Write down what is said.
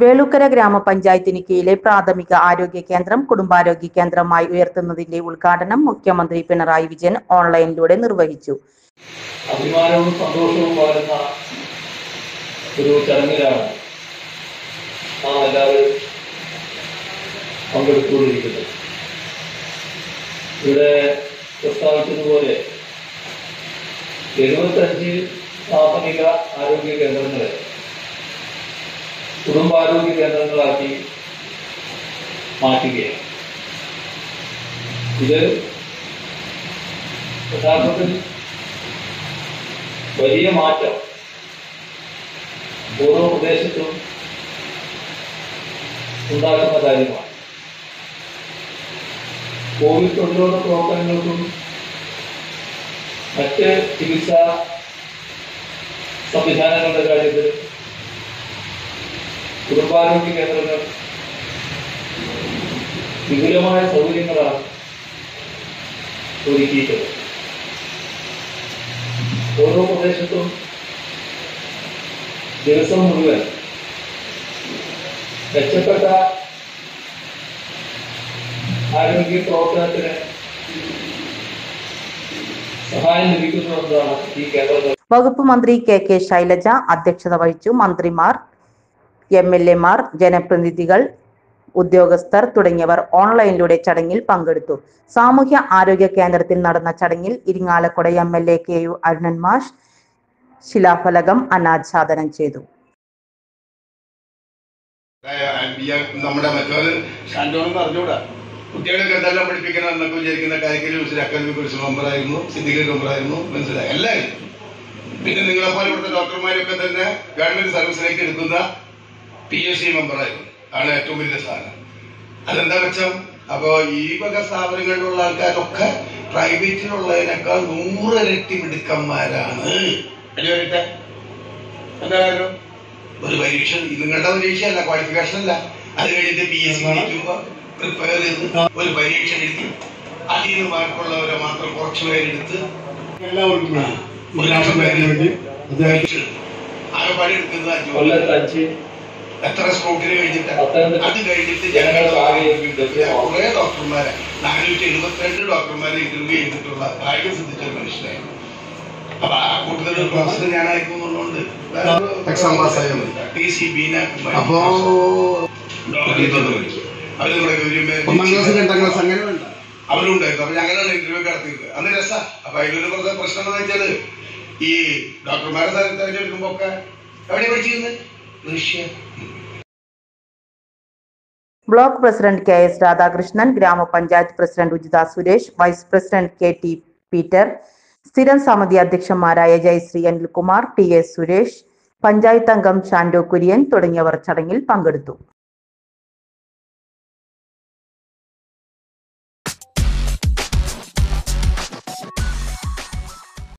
വേളൂക്കര ഗ്രാമപഞ്ചായത്തിന് കീഴിലെ പ്രാഥമിക ആരോഗ്യ കേന്ദ്രം കുടുംബാരോഗ്യ കേന്ദ്രമായി ഉയർത്തുന്നതിന്റെ ഉദ്ഘാടനം മുഖ്യമന്ത്രി പിണറായി വിജയൻ ഓൺലൈനിലൂടെ നിർവഹിച്ചു. അഭിമാനവും സന്തോഷവും പകരുന്ന ഒരു ചടങ്ങിലാണ് നാം എല്ലാവരും പങ്കെടുത്തുകൊണ്ടിരിക്കുന്നത്. ഇവിടെ പ്രസ്താവിച്ചതുപോലെ എഴുപത്തഞ്ച് പ്രാഥമിക ആരോഗ്യ കേന്ദ്രങ്ങളെ കുടുംബാരോഗ്യ കേന്ദ്രങ്ങളാക്കി മാറ്റുകയാണ്. ഇത് യഥാർത്ഥത്തിൽ വലിയ മാറ്റം ഓരോ പ്രദേശത്തും ഉണ്ടാക്കുന്ന കാര്യമാണ്. കോവിഡ് പ്രതിരോധ പ്രവർത്തനങ്ങൾക്കും മറ്റ് ചികിത്സാ സംവിധാനങ്ങളുടെ കാര്യത്തിൽ കുടുംബാരോഗ്യ കേന്ദ്രങ്ങൾ വിപുലമായ സൗകര്യങ്ങളാണ് ഒരുക്കിയിട്ടുള്ളത് ഓരോ പ്രദേശത്തും ദിവസം മുഴുവൻ മെച്ചപ്പെട്ട ആരോഗ്യ പ്രവർത്തനത്തിന് സഹായം ലഭിക്കുന്നുവെന്നതാണ് ഈ കേന്ദ്രങ്ങൾ വകുപ്പ് മന്ത്രി കെ കെ ശൈലജ അധ്യക്ഷത വഹിച്ചു മന്ത്രിമാർ എം എൽ എമാർ ജനപ്രതിനിധികൾ ഉദ്യോഗസ്ഥർ തുടങ്ങിയവർ ഓൺലൈനിലൂടെ ചടങ്ങിൽ പങ്കെടുത്തു. സാമൂഹ്യ ആരോഗ്യ കേന്ദ്രത്തിൽ നടന്ന ചടങ്ങിൽ Irinjalakuda M L A K U Arunan മാഷ് ശിലാഫലകം അനാച്ഛാദനം ചെയ്തു. നമ്മുടെ മറ്റൊരു ഷാൻഡോണെന്ന് അറിഞ്ഞൂടാ. കുട്ടികൾക്ക് എന്തെല്ലാം പഠിപ്പിക്കണം എന്നൊക്കെ വിചാരിക്കുന്ന കാര്യത്തിൽ ഒരു അക്കാദമിക് കുറിച്ച് മെമ്പറായിരുന്നു സിൻഡിക്കേറ്റ് മെമ്പറായിരുന്നു മനസ്സിലായി? എല്ലാവരും പിന്നെ നിങ്ങളെപ്പോലെ ഇവിടുത്തെ ഡോക്ടർമാരൊക്കെ തന്നെ ഗവൺമെന്റ് സർവീസിലേക്ക് എടുക്കുന്ന പി എസ് സി മെമ്പറായിരുന്നു ആണ് ഏറ്റവും വലിയ സാധനം. അതെന്താ വെച്ചാൽ അപ്പോ ഈ വക സ്ഥാപനങ്ങളിലുള്ള ആൾക്കാരൊക്കെ പ്രൈവറ്റിലുള്ളതിനേക്കാൾ നൂറിരട്ടി മിടുക്കന്മാരാണ്. അല്ലേ വരട്ടെ എന്താ കാരണം ഒരു പരീക്ഷ നിങ്ങളുടെ പരീക്ഷയല്ല ക്വാളിഫിക്കേഷൻ അല്ല അത് കഴിഞ്ഞിട്ട് പി എസ് സി പ്രിപ്പയർ ചെയ്ത് ഒരു പരീക്ഷ എഴുതി അതിൽ നിന്ന് മാർക്കുള്ളവരെ മാത്രം കുറച്ച് പേരെടുത്ത് എല്ലാവർക്കും ഒരു ലക്ഷം പേര് വേണ്ടി പരീക്ഷ. ആകെ അഞ്ച്. എത്ര സ്ട്രോക്കിന് കഴിഞ്ഞിട്ട്? അത് കഴിഞ്ഞിട്ട് ആകെ കുറെ ഡോക്ടർമാരെ നാനൂറ്റി എഴുപത്തിരണ്ട് ഡോക്ടർമാരെ ഇന്റർവ്യൂ ചെയ്തിട്ടുള്ള കാര്യം സിദ്ധിച്ച ഒരു മനുഷ്യനായി അപ്പൊ ആ കൂട്ടത്തിൽ ഒരു പ്രൊഫസർ ഞാനായിരുന്നു എന്നുള്ളതുകൊണ്ട് Exam pass ആയാൽ മതി. ടി സി ബീന അപ്പോ അവർ നമ്മുടെ ഗൗരിയമ്മ ക്ലാസ് രണ്ടാം ക്ലാസ് അങ്ങനെ വേണ്ട. അവരുണ്ടായിരുന്നു അപ്പൊ ഞങ്ങളാണ് ഇന്റർവ്യൂ നടത്തിയത്. അന്ന് രസ. അപ്പൊ അതിലൊരു പ്രധാന പ്രശ്നം എന്ന് വെച്ചാൽ ഈ ഡോക്ടർമാരെ തെര- തെരഞ്ഞെടുക്കുമ്പോ ഒക്കെ എവിടെ പഠിച്ചിരുന്നത് block president K S Radhakrishnan ഗ്രാമപഞ്ചായത്ത് president Ujitha Suresh vice president K T Peter സ്ഥിരം സമിതി അധ്യക്ഷന്മാരായ ജയശ്രീ അനിൽകുമാർ ടി എസ് സുരേഷ് പഞ്ചായത്ത് അംഗം ഷാൻഡോ കുര്യൻ തുടങ്ങിയവർ ചടങ്ങിൽ പങ്കെടുത്തു.